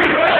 Yeah.